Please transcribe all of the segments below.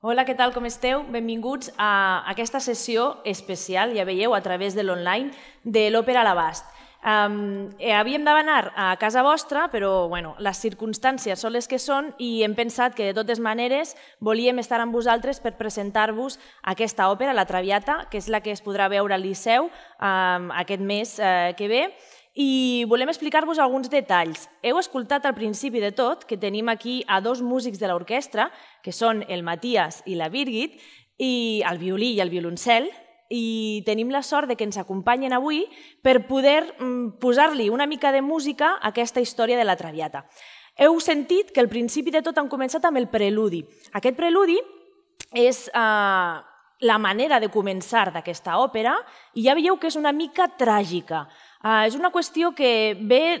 Hola, què tal, com esteu? Benvinguts a aquesta sessió especial, ja veieu, a través de l'online, de l'Òpera a l'Abast. Um, eh, havíem d'anar a casa vostra, però bueno, les circumstàncies són les que són i hem pensat que de totes maneres volíem estar amb vosaltres per presentar-vos aquesta òpera, La Traviata, que és la que es podrà veure al Liceu um, aquest mes uh, que ve i volem explicar-vos alguns detalls. Heu escoltat al principi de tot que tenim aquí a dos músics de l'orquestra, que són el Matías i la Birgit, i el violí i el violoncel, i tenim la sort de que ens acompanyen avui per poder mm, posar-li una mica de música a aquesta història de la Traviata. Heu sentit que al principi de tot han començat amb el preludi. Aquest preludi és eh, la manera de començar d'aquesta òpera i ja veieu que és una mica tràgica. Uh, és una qüestió que ve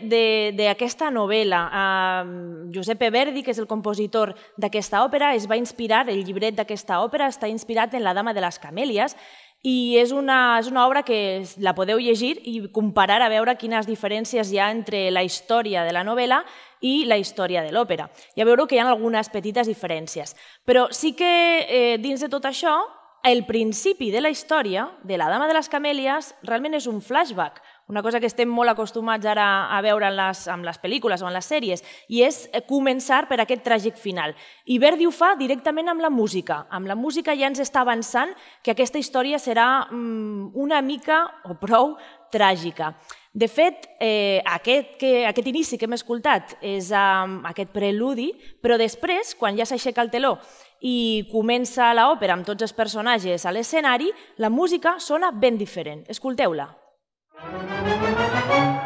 d'aquesta novel·la. Uh, Giuseppe Verdi, que és el compositor d'aquesta òpera, es va inspirar, el llibret d'aquesta òpera està inspirat en La dama de les camèlies, i és una, és una obra que la podeu llegir i comparar a veure quines diferències hi ha entre la història de la novel·la i la història de l'òpera. Ja veureu que hi ha algunes petites diferències. Però sí que eh, dins de tot això, el principi de la història de la Dama de les Camèlies realment és un flashback, una cosa que estem molt acostumats ara a veure en les, en les pel·lícules o en les sèries, i és començar per aquest tràgic final. I Verdi ho fa directament amb la música. Amb la música ja ens està avançant que aquesta història serà mm, una mica o prou tràgica. De fet, eh, aquest, que, aquest inici que hem escoltat és um, aquest preludi, però després, quan ja s'aixeca el teló i comença l'òpera amb tots els personatges a l'escenari, la música sona ben diferent. Escolteu-la. thank you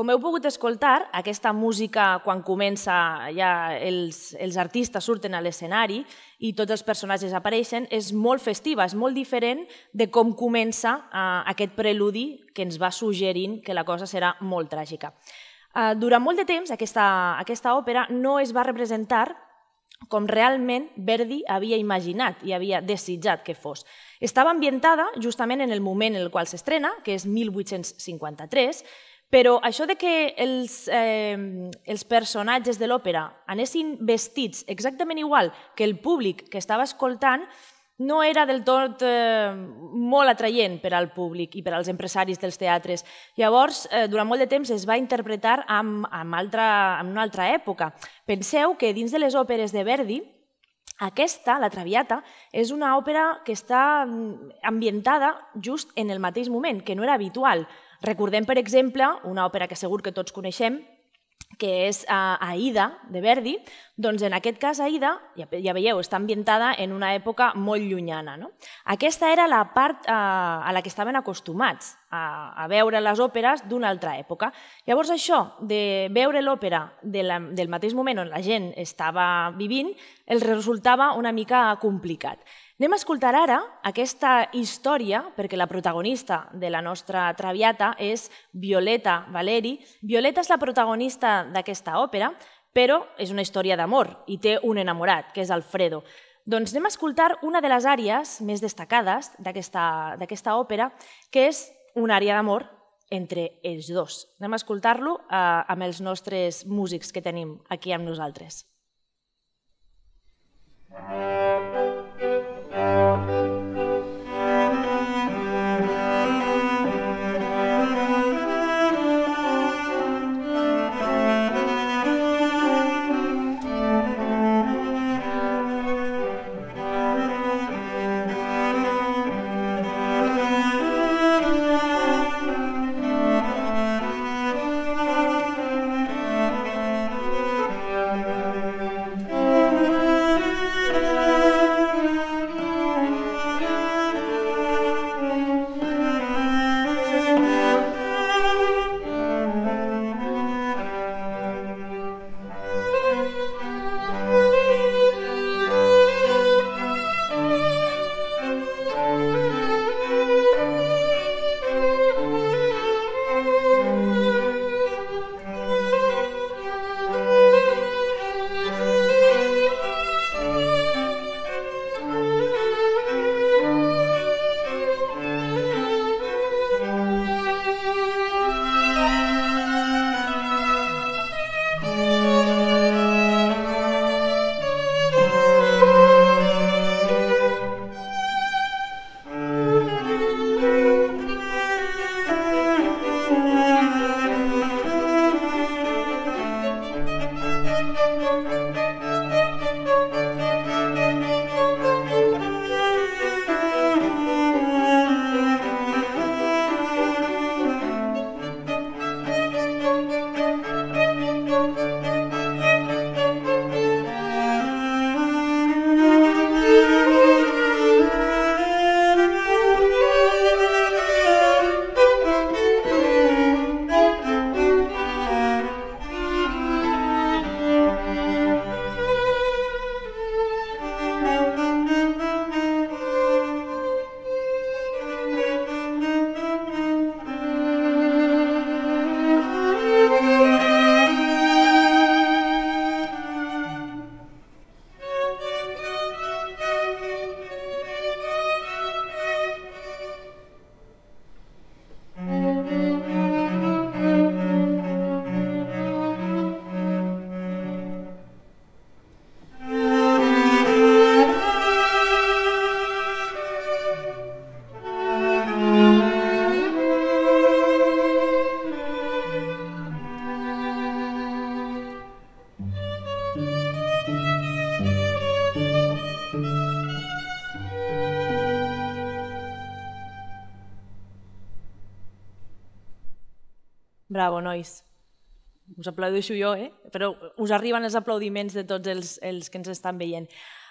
Com heu pogut escoltar, aquesta música, quan comença, ja els, els artistes surten a l'escenari i tots els personatges apareixen, és molt festiva, és molt diferent de com comença uh, aquest preludi que ens va suggerint que la cosa serà molt tràgica. Uh, durant molt de temps, aquesta, aquesta òpera no es va representar com realment Verdi havia imaginat i havia desitjat que fos. Estava ambientada justament en el moment en el qual s'estrena, que és 1853, però això de que els, eh, els personatges de l'òpera anessin vestits exactament igual que el públic que estava escoltant no era del tot eh, molt atraient per al públic i per als empresaris dels teatres. Llavors, eh, durant molt de temps es va interpretar en, en, altra, en una altra època. Penseu que dins de les òperes de Verdi, aquesta, La Traviata, és una òpera que està mm, ambientada just en el mateix moment, que no era habitual. Recordem, per exemple, una òpera que segur que tots coneixem, que és uh, Aida, de Verdi, doncs en aquest cas Aida, ja, ja veieu, està ambientada en una època molt llunyana. No? Aquesta era la part uh, a la que estaven acostumats a, a veure les òperes d'una altra època. Llavors això de veure l'òpera de del mateix moment on la gent estava vivint els resultava una mica complicat. Anem a escoltar ara aquesta història, perquè la protagonista de la nostra Traviata és Violeta Valeri. Violeta és la protagonista d'aquesta òpera, però és una història d'amor i té un enamorat, que és Alfredo. Doncs anem a escoltar una de les àrees més destacades d'aquesta òpera, que és una àrea d'amor entre ells dos. Anem a escoltar-lo eh, amb els nostres músics que tenim aquí amb nosaltres. Bravo, nois. Us aplaudeixo jo, eh? però us arriben els aplaudiments de tots els, els que ens estan veient.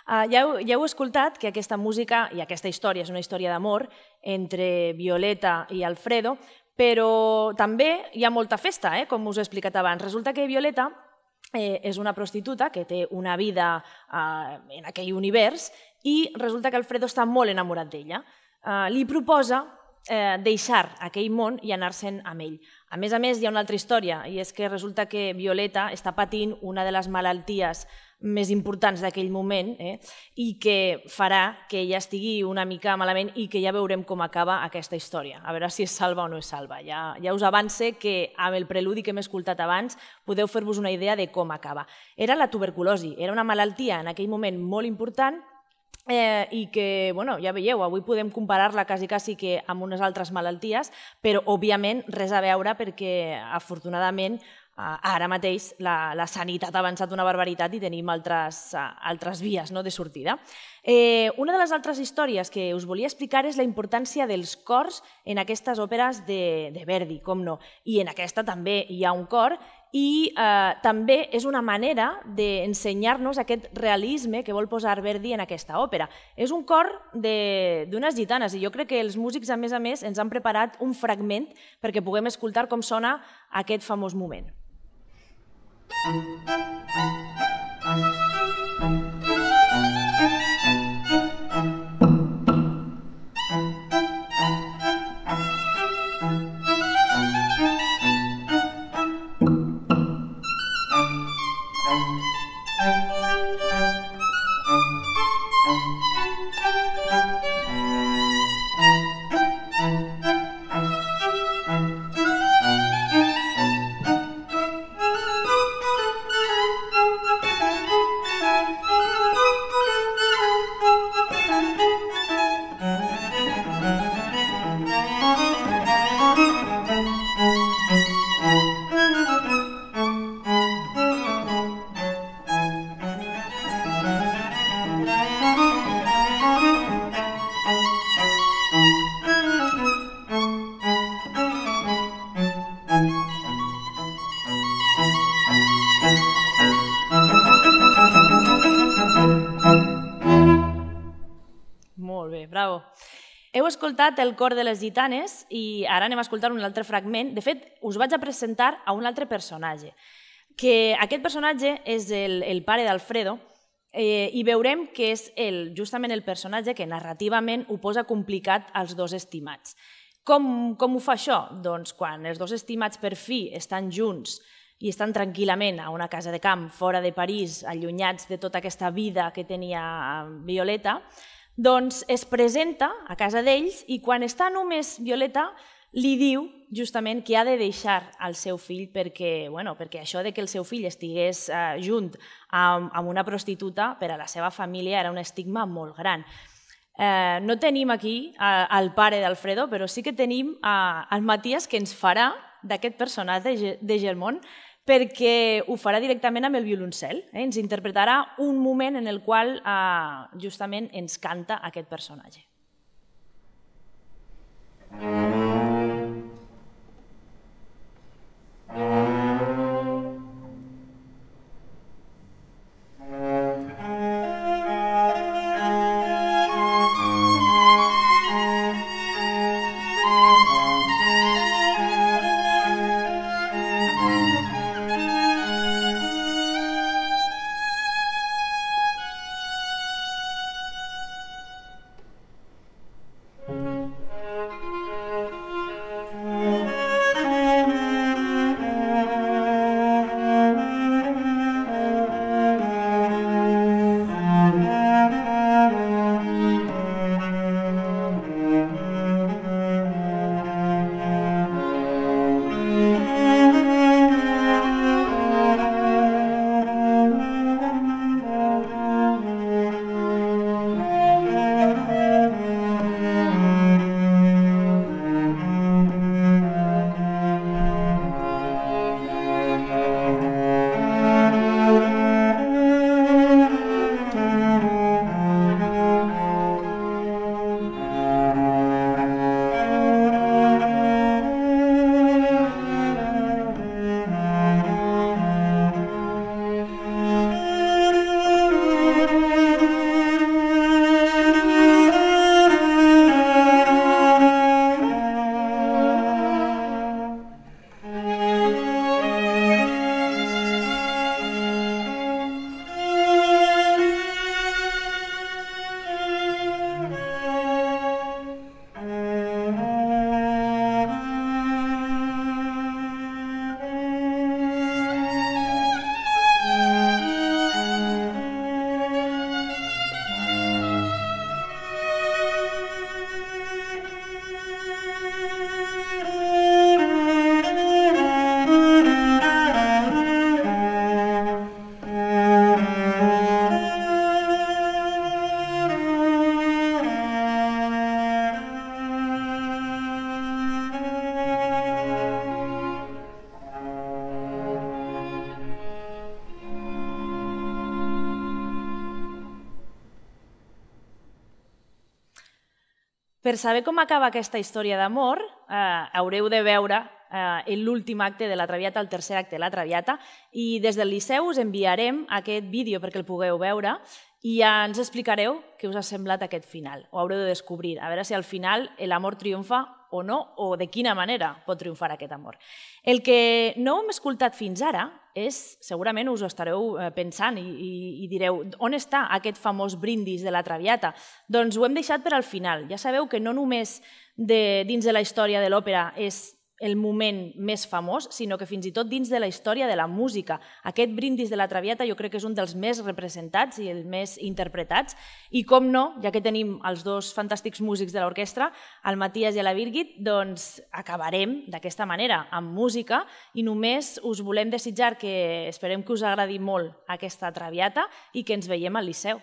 Uh, ja, heu, ja heu escoltat que aquesta música i aquesta història és una història d'amor entre Violeta i Alfredo, però també hi ha molta festa, eh? com us he explicat abans. Resulta que Violeta eh, és una prostituta que té una vida eh, en aquell univers i resulta que Alfredo està molt enamorat d'ella. Eh, li proposa eh, deixar aquell món i anar-se'n amb ell. A més a més, hi ha una altra història, i és que resulta que Violeta està patint una de les malalties més importants d'aquell moment eh, i que farà que ella estigui una mica malament i que ja veurem com acaba aquesta història, a veure si és salva o no és salva. Ja, ja us avance que amb el preludi que hem escoltat abans podeu fer-vos una idea de com acaba. Era la tuberculosi, era una malaltia en aquell moment molt important eh, i que, bueno, ja veieu, avui podem comparar-la quasi, quasi que amb unes altres malalties, però òbviament res a veure perquè afortunadament ara mateix la, la sanitat ha avançat una barbaritat i tenim altres, altres vies no, de sortida. Eh, una de les altres històries que us volia explicar és la importància dels cors en aquestes òperes de, de Verdi, com no. I en aquesta també hi ha un cor i eh, també és una manera d'ensenyar-nos aquest realisme que vol posar Verdi en aquesta òpera. És un cor d'unes gitanes i jo crec que els músics, a més a més, ens han preparat un fragment perquè puguem escoltar com sona aquest famós moment. Thank escoltat el cor de les gitanes i ara anem a escoltar un altre fragment. De fet, us vaig a presentar a un altre personatge, que aquest personatge és el, el pare d'Alfredo eh, i veurem que és el, justament el personatge que narrativament ho posa complicat als dos estimats. Com, com ho fa això? Doncs quan els dos estimats per fi estan junts i estan tranquil·lament a una casa de camp fora de París, allunyats de tota aquesta vida que tenia Violeta, doncs es presenta a casa d'ells i quan està només Violeta li diu justament que ha de deixar el seu fill perquè, bueno, perquè això de que el seu fill estigués eh, junt amb, amb una prostituta per a la seva família era un estigma molt gran. Eh, no tenim aquí eh, el pare d'Alfredo, però sí que tenim eh, el Matías que ens farà d'aquest personatge de, de Gelmont perquè ho farà directament amb el violoncel. Eh? Ens interpretarà un moment en el qual eh, justament ens canta aquest personatge. Per saber com acaba aquesta història d'amor, eh, haureu de veure eh, l'últim acte de la Traviata, el tercer acte de la Traviata, i des del Liceu us enviarem aquest vídeo perquè el pugueu veure i ja ens explicareu què us ha semblat aquest final. Ho haureu de descobrir, a veure si al final l'amor triomfa o no, o de quina manera pot triomfar aquest amor. El que no hem escoltat fins ara és, segurament us ho estareu eh, pensant i, i, i direu, on està aquest famós brindis de la Traviata? Doncs ho hem deixat per al final. Ja sabeu que no només de, dins de la història de l'òpera és el moment més famós, sinó que fins i tot dins de la història de la música. Aquest brindis de la Traviata jo crec que és un dels més representats i el més interpretats. I com no, ja que tenim els dos fantàstics músics de l'orquestra, el Matías i la Birgit, doncs acabarem d'aquesta manera, amb música, i només us volem desitjar que esperem que us agradi molt aquesta Traviata i que ens veiem al Liceu.